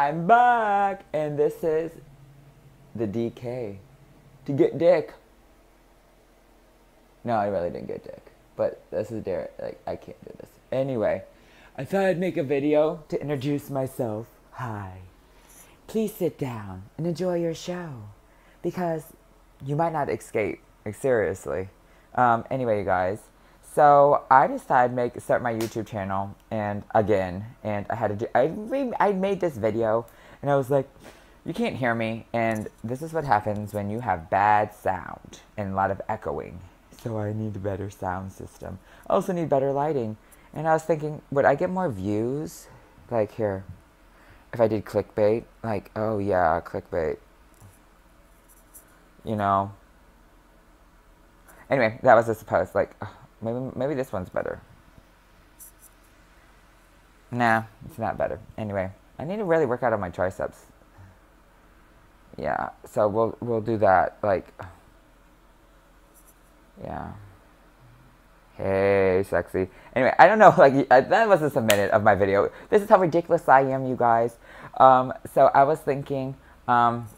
I'm back, and this is the DK to get dick. No, I really didn't get dick, but this is Derek. Like, I can't do this. Anyway, I thought I'd make a video to introduce myself. Hi. Please sit down and enjoy your show because you might not escape. Like, seriously. Um, anyway, you guys. So I decided to make start my YouTube channel, and again, and I had to do. I re, I made this video, and I was like, you can't hear me, and this is what happens when you have bad sound and a lot of echoing. So I need a better sound system. I also need better lighting, and I was thinking, would I get more views? Like here, if I did clickbait, like oh yeah, clickbait. You know. Anyway, that was just a. Like. Ugh Maybe maybe this one's better. Nah, it's not better. Anyway, I need to really work out on my triceps. Yeah, so we'll we'll do that. Like, yeah. Hey, sexy. Anyway, I don't know. Like that was just a minute of my video. This is how ridiculous I am, you guys. Um, so I was thinking, um,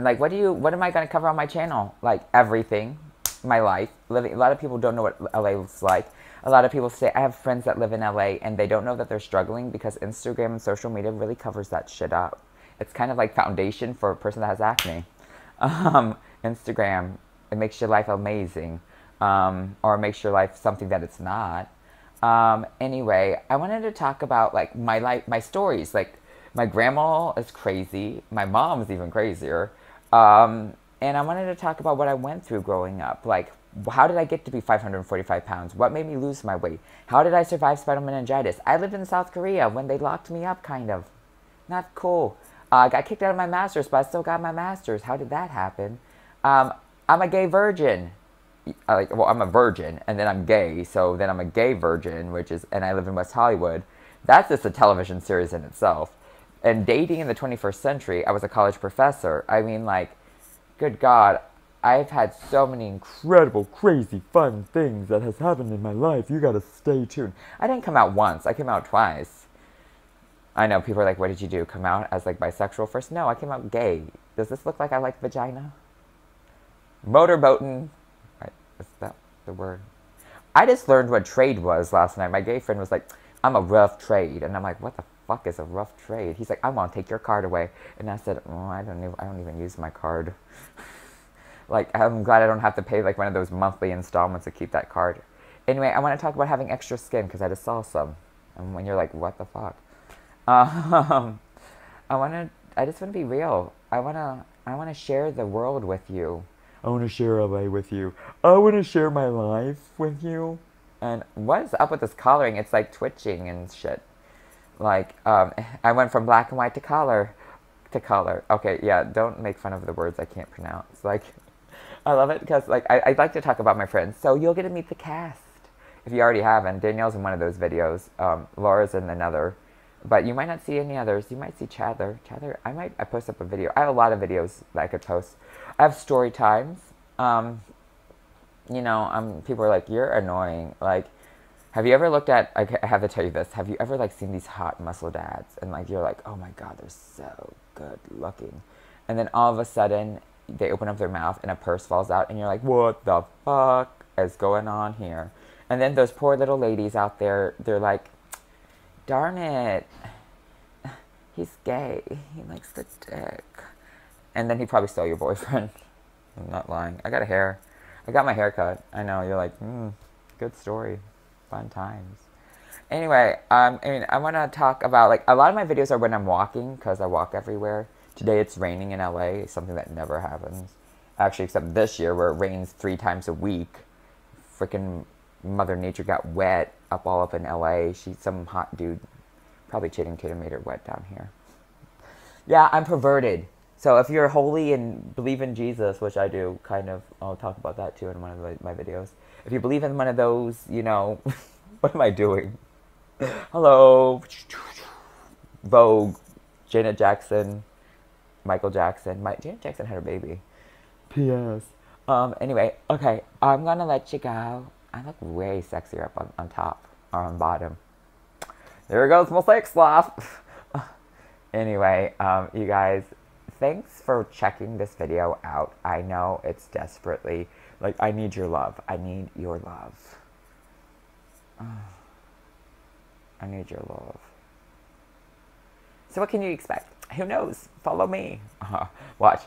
like, what do you? What am I gonna cover on my channel? Like everything my life. Living, a lot of people don't know what LA looks like. A lot of people say, I have friends that live in LA and they don't know that they're struggling because Instagram and social media really covers that shit up. It's kind of like foundation for a person that has acne. Um, Instagram, it makes your life amazing um, or makes your life something that it's not. Um, anyway, I wanted to talk about like my life, my stories. Like my grandma is crazy. My mom is even crazier. Um, and I wanted to talk about what I went through growing up. Like, how did I get to be 545 pounds? What made me lose my weight? How did I survive spinal meningitis? I lived in South Korea when they locked me up, kind of. Not cool. Uh, I got kicked out of my master's, but I still got my master's. How did that happen? Um, I'm a gay virgin. like, well, I'm a virgin, and then I'm gay, so then I'm a gay virgin, which is, and I live in West Hollywood. That's just a television series in itself. And dating in the 21st century, I was a college professor. I mean, like, good God, I've had so many incredible, crazy, fun things that has happened in my life. You gotta stay tuned. I didn't come out once. I came out twice. I know people are like, "What did you do? Come out as like bisexual first? No, I came out gay. Does this look like I like vagina? Motorboating. Is that the word? I just learned what trade was last night. My gay friend was like, "I'm a rough trade," and I'm like, "What the fuck is a rough trade? He's like, I want to take your card away. And I said, oh, I don't even, I don't even use my card. like, I'm glad I don't have to pay like one of those monthly installments to keep that card. Anyway, I want to talk about having extra skin because I just saw some. And when you're like, what the fuck? Um, I want to, I just want to be real. I want to, I want to share the world with you. I want to share LA with you. I want to share my life with you. And what is up with this coloring? It's like twitching and shit. Like, um, I went from black and white to color, to color. Okay, yeah, don't make fun of the words I can't pronounce. Like, I love it because, like, I, I'd like to talk about my friends. So you'll get to meet the cast. If you already haven't, Danielle's in one of those videos. Um, Laura's in another. But you might not see any others. You might see Chandler. Chandler, I might I post up a video. I have a lot of videos that I could post. I have story times. Um, you know, um, people are like, you're annoying. Like, have you ever looked at? I have to tell you this. Have you ever like seen these hot muscle dads and like you're like, oh my god, they're so good looking, and then all of a sudden they open up their mouth and a purse falls out and you're like, what the fuck is going on here? And then those poor little ladies out there, they're like, darn it, he's gay. He likes the dick. And then he probably stole your boyfriend. I'm not lying. I got a hair. I got my hair cut. I know. You're like, hmm, good story fun times. Anyway, um, I mean, I want to talk about like a lot of my videos are when I'm walking because I walk everywhere. Today it's raining in LA, something that never happens. Actually, except this year where it rains three times a week. Freaking Mother Nature got wet up all up in LA. She, some hot dude, probably Channing Tatum made her wet down here. Yeah, I'm perverted. So if you're holy and believe in Jesus, which I do, kind of, I'll talk about that too in one of my videos if you believe in one of those, you know, what am I doing? Hello, Vogue, Janet Jackson, Michael Jackson. My, Janet Jackson had a baby. P.S. Um, anyway, okay, I'm gonna let you go. I look way sexier up on, on top or on bottom. There it goes my sex life. Anyway, um, you guys, thanks for checking this video out. I know it's desperately, like, I need your love. I need your love. I need your love. So what can you expect? Who knows? Follow me. Watch.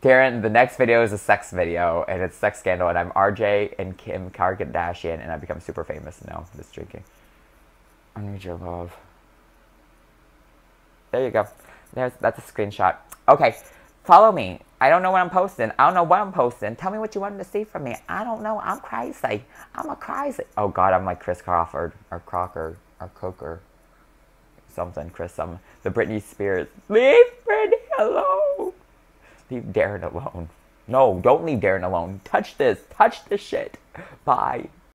Darin, the next video is a sex video, and it's sex scandal, and I'm Ray J and Kim Kardashian, and I become super famous. No, just drinking. I need your love. There you go. There's that's a screenshot. Okay, follow me. I don't know what I'm posting. I don't know what I'm posting. Tell me what you wanted to see from me. I don't know. I'm crazy. I'm a crazy. Oh God, I'm like Chris Crawford or Crocker or Coker. Something, Chris. Some the Britney Spears. Leave Britney alone. Leave Darin alone. No, don't leave Darin alone. Touch this. Touch this shit. Bye.